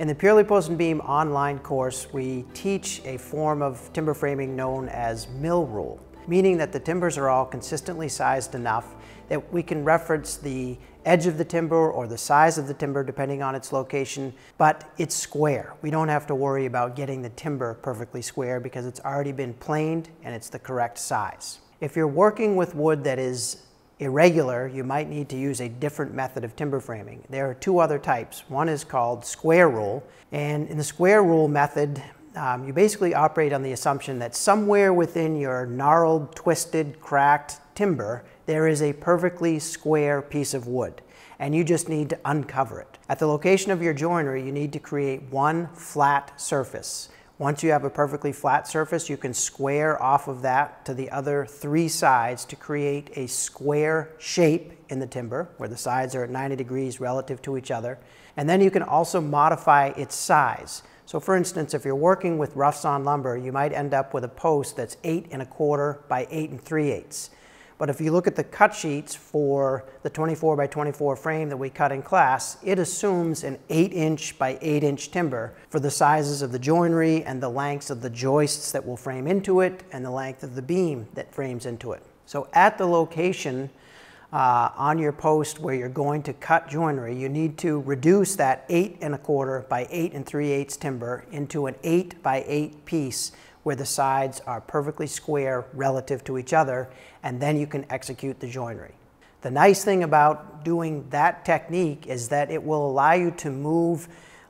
In the Purely Post and Beam online course, we teach a form of timber framing known as mill rule, meaning that the timbers are all consistently sized enough that we can reference the edge of the timber or the size of the timber depending on its location, but it's square. We don't have to worry about getting the timber perfectly square because it's already been planed and it's the correct size. If you're working with wood that is irregular, you might need to use a different method of timber framing. There are two other types. One is called square rule, and in the square rule method, um, you basically operate on the assumption that somewhere within your gnarled, twisted, cracked timber, there is a perfectly square piece of wood, and you just need to uncover it. At the location of your joinery, you need to create one flat surface. Once you have a perfectly flat surface, you can square off of that to the other three sides to create a square shape in the timber where the sides are at 90 degrees relative to each other. And then you can also modify its size. So for instance, if you're working with rough sawn lumber, you might end up with a post that's eight and a quarter by eight and three eighths. But if you look at the cut sheets for the 24 by 24 frame that we cut in class, it assumes an 8 inch by 8 inch timber for the sizes of the joinery and the lengths of the joists that will frame into it and the length of the beam that frames into it. So at the location uh, on your post where you're going to cut joinery, you need to reduce that 8 and a quarter by 8 and 3 eighths timber into an 8 by 8 piece where the sides are perfectly square relative to each other, and then you can execute the joinery. The nice thing about doing that technique is that it will allow you to move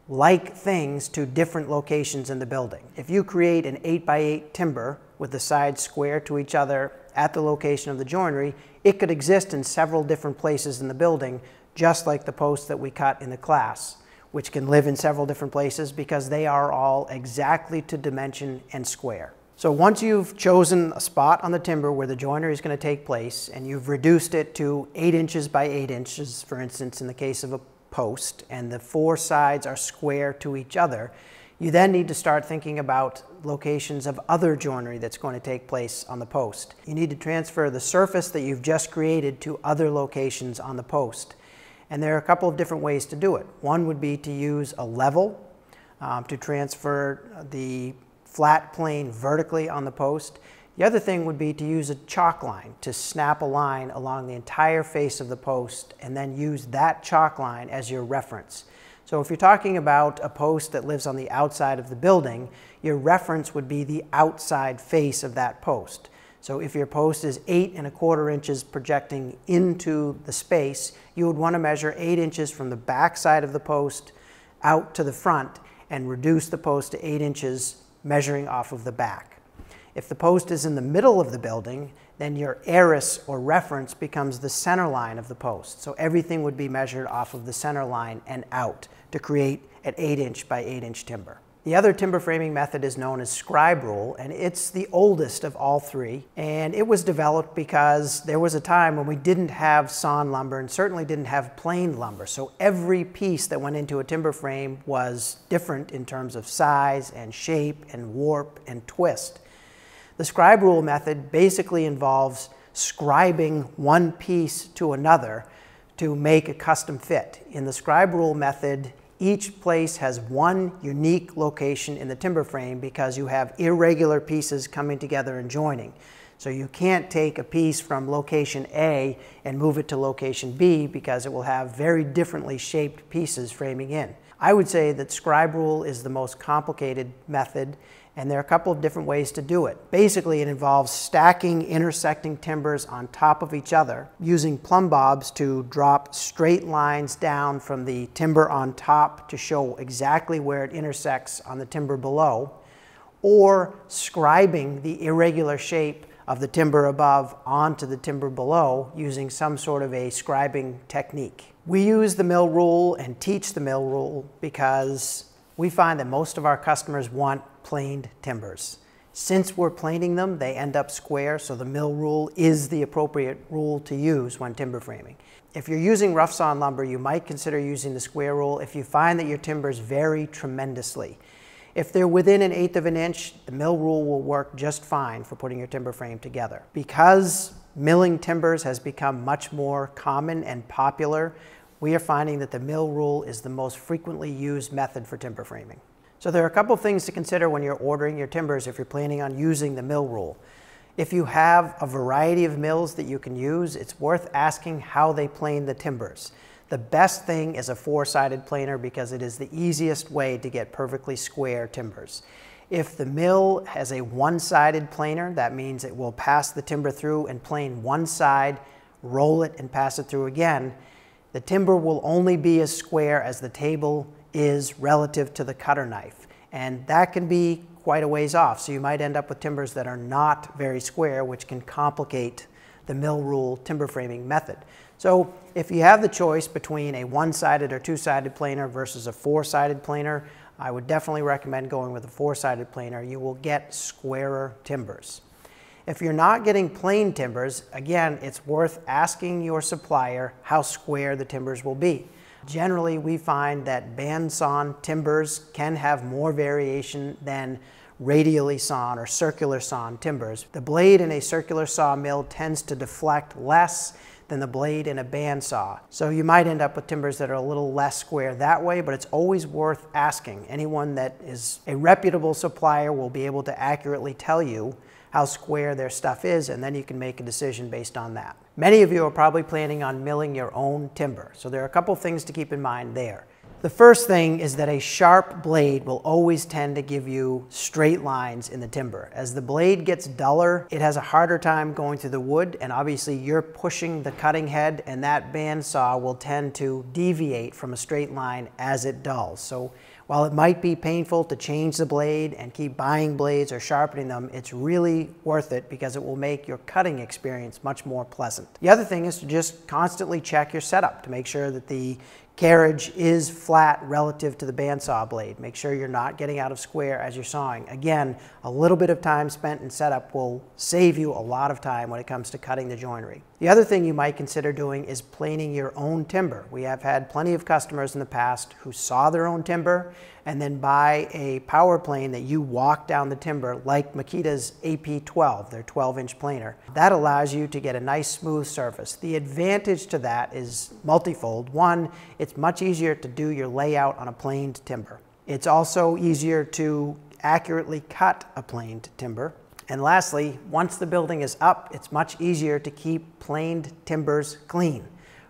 like things to different locations in the building. If you create an 8 by 8 timber with the sides square to each other at the location of the joinery, it could exist in several different places in the building, just like the posts that we cut in the class which can live in several different places because they are all exactly to dimension and square. So once you've chosen a spot on the timber where the joinery is going to take place and you've reduced it to 8 inches by 8 inches, for instance, in the case of a post, and the four sides are square to each other, you then need to start thinking about locations of other joinery that's going to take place on the post. You need to transfer the surface that you've just created to other locations on the post. And there are a couple of different ways to do it. One would be to use a level um, to transfer the flat plane vertically on the post. The other thing would be to use a chalk line to snap a line along the entire face of the post and then use that chalk line as your reference. So if you're talking about a post that lives on the outside of the building, your reference would be the outside face of that post. So if your post is eight and a quarter inches projecting into the space, you would want to measure eight inches from the back side of the post out to the front and reduce the post to eight inches measuring off of the back. If the post is in the middle of the building, then your eris or reference becomes the center line of the post. So everything would be measured off of the center line and out to create an 8 inch by 8 inch timber. The other timber framing method is known as scribe rule, and it's the oldest of all three. And it was developed because there was a time when we didn't have sawn lumber and certainly didn't have planed lumber. So every piece that went into a timber frame was different in terms of size and shape and warp and twist. The scribe rule method basically involves scribing one piece to another to make a custom fit. In the scribe rule method, each place has one unique location in the timber frame because you have irregular pieces coming together and joining. So you can't take a piece from location A and move it to location B because it will have very differently shaped pieces framing in. I would say that scribe rule is the most complicated method and there are a couple of different ways to do it. Basically, it involves stacking intersecting timbers on top of each other, using plumb bobs to drop straight lines down from the timber on top to show exactly where it intersects on the timber below, or scribing the irregular shape of the timber above onto the timber below using some sort of a scribing technique. We use the mill rule and teach the mill rule because we find that most of our customers want planed timbers. Since we're planing them, they end up square, so the mill rule is the appropriate rule to use when timber framing. If you're using rough sawn lumber, you might consider using the square rule if you find that your timbers vary tremendously. If they're within an eighth of an inch, the mill rule will work just fine for putting your timber frame together. Because milling timbers has become much more common and popular, we are finding that the mill rule is the most frequently used method for timber framing. So there are a couple things to consider when you're ordering your timbers if you're planning on using the mill rule. If you have a variety of mills that you can use, it's worth asking how they plane the timbers. The best thing is a four-sided planer because it is the easiest way to get perfectly square timbers. If the mill has a one-sided planer, that means it will pass the timber through and plane one side, roll it and pass it through again. The timber will only be as square as the table is relative to the cutter knife. And that can be quite a ways off. So you might end up with timbers that are not very square, which can complicate the mill rule timber framing method. So if you have the choice between a one-sided or two-sided planer versus a four-sided planer, I would definitely recommend going with a four-sided planer. You will get squarer timbers. If you're not getting plain timbers, again, it's worth asking your supplier how square the timbers will be. Generally, we find that band-sawn timbers can have more variation than radially sawn or circular sawn timbers. The blade in a circular sawmill tends to deflect less than the blade in a bandsaw. So you might end up with timbers that are a little less square that way, but it's always worth asking. Anyone that is a reputable supplier will be able to accurately tell you how square their stuff is, and then you can make a decision based on that. Many of you are probably planning on milling your own timber, so there are a couple things to keep in mind there. The first thing is that a sharp blade will always tend to give you straight lines in the timber. As the blade gets duller, it has a harder time going through the wood, and obviously you're pushing the cutting head, and that bandsaw will tend to deviate from a straight line as it dulls. So while it might be painful to change the blade and keep buying blades or sharpening them, it's really worth it because it will make your cutting experience much more pleasant. The other thing is to just constantly check your setup to make sure that the carriage is flat relative to the bandsaw blade. Make sure you're not getting out of square as you're sawing. Again, a little bit of time spent in setup will save you a lot of time when it comes to cutting the joinery. The other thing you might consider doing is planing your own timber. We have had plenty of customers in the past who saw their own timber and then buy a power plane that you walk down the timber like Makita's AP12, their 12 inch planer. That allows you to get a nice smooth surface. The advantage to that is multifold. One, it's much easier to do your layout on a planed timber. It's also easier to accurately cut a planed timber. And lastly, once the building is up, it's much easier to keep planed timbers clean.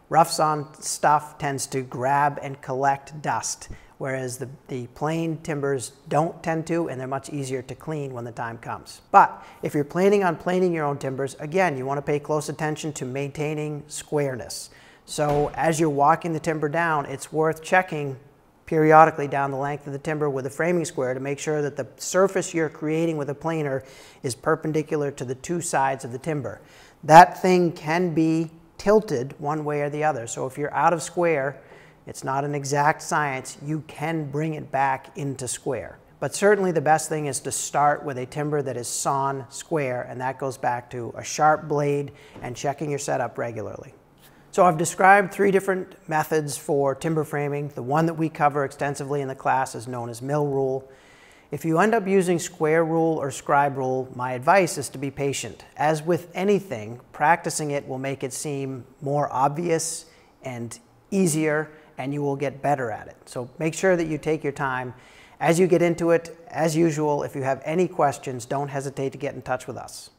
Rough sawn stuff tends to grab and collect dust whereas the, the plane timbers don't tend to, and they're much easier to clean when the time comes. But if you're planning on planing your own timbers, again, you want to pay close attention to maintaining squareness. So as you're walking the timber down, it's worth checking periodically down the length of the timber with a framing square to make sure that the surface you're creating with a planer is perpendicular to the two sides of the timber. That thing can be tilted one way or the other. So if you're out of square, it's not an exact science. You can bring it back into square. But certainly the best thing is to start with a timber that is sawn square, and that goes back to a sharp blade and checking your setup regularly. So I've described three different methods for timber framing. The one that we cover extensively in the class is known as mill rule. If you end up using square rule or scribe rule, my advice is to be patient. As with anything, practicing it will make it seem more obvious and easier and you will get better at it. So make sure that you take your time. As you get into it, as usual, if you have any questions, don't hesitate to get in touch with us.